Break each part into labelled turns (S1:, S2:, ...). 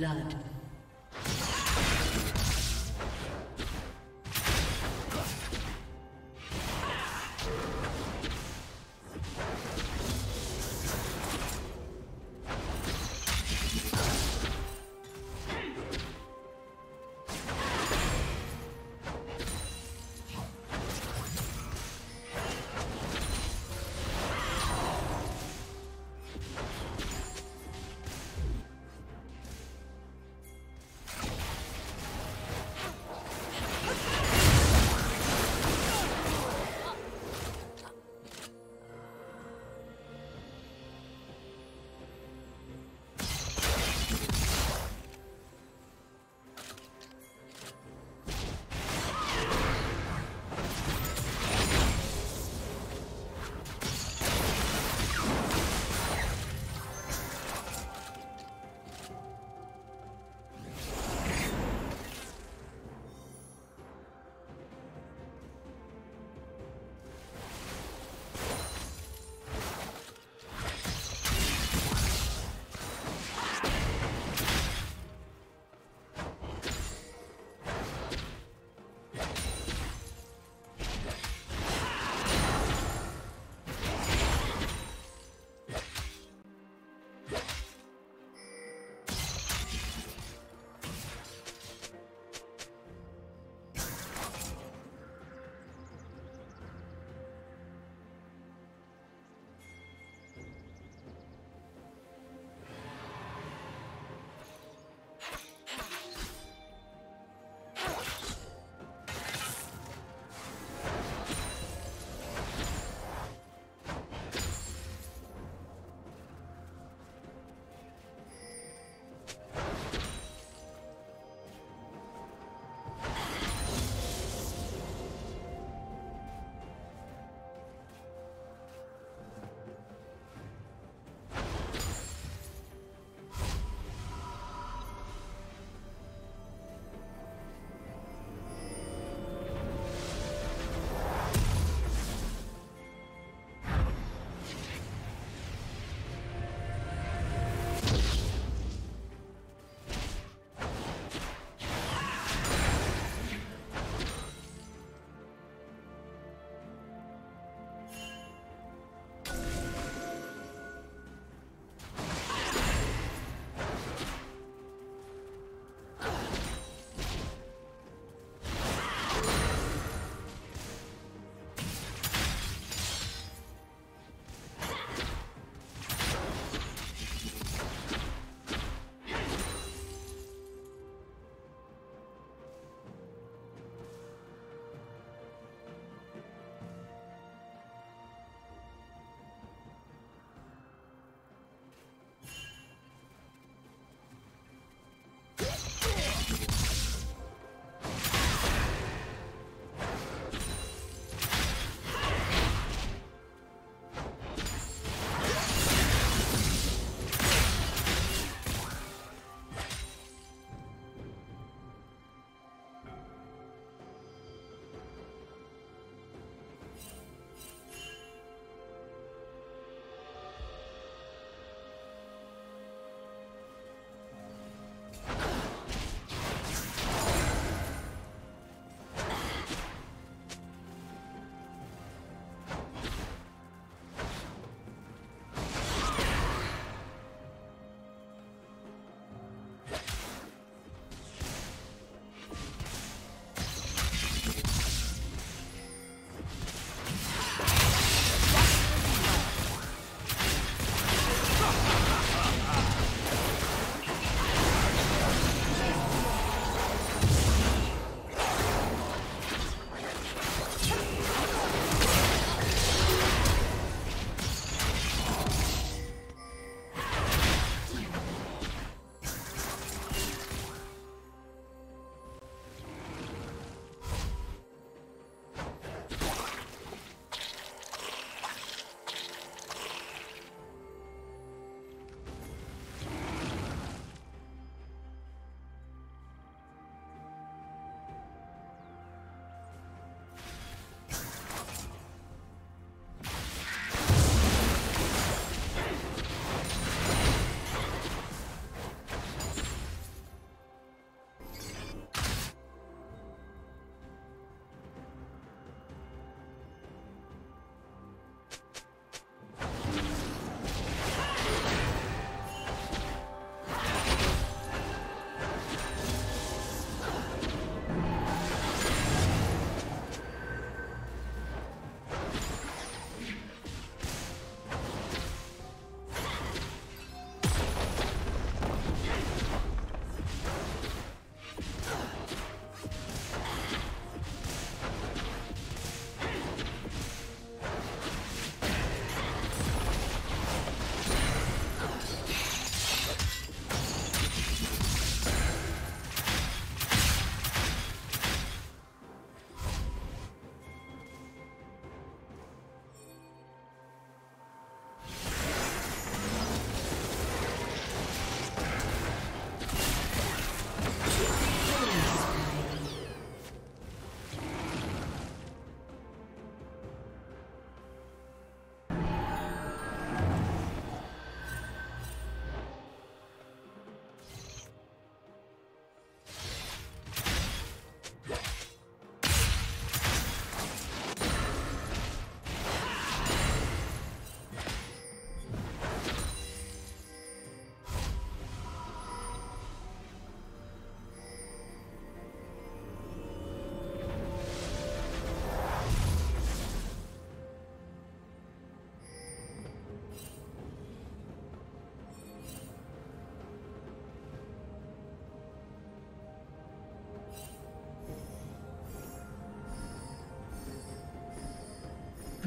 S1: Blood.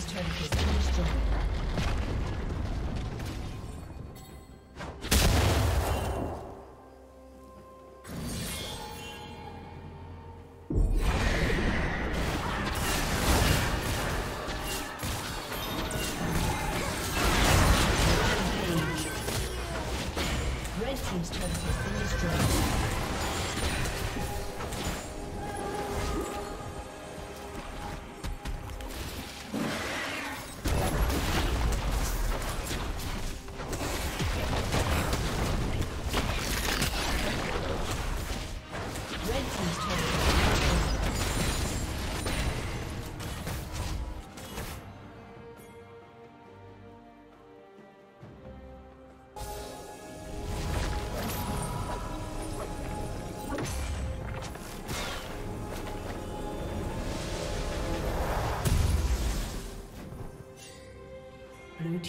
S1: Team's turret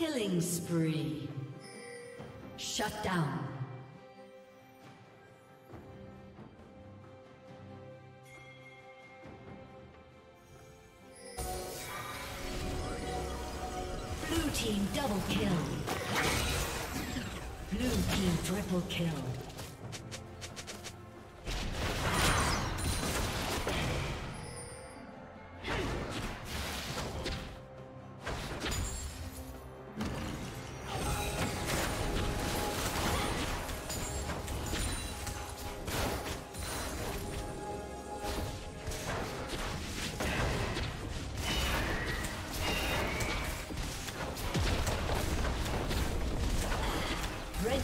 S1: Killing spree. Shut down. Blue team double kill. Blue team triple kill.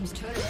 S1: team's turret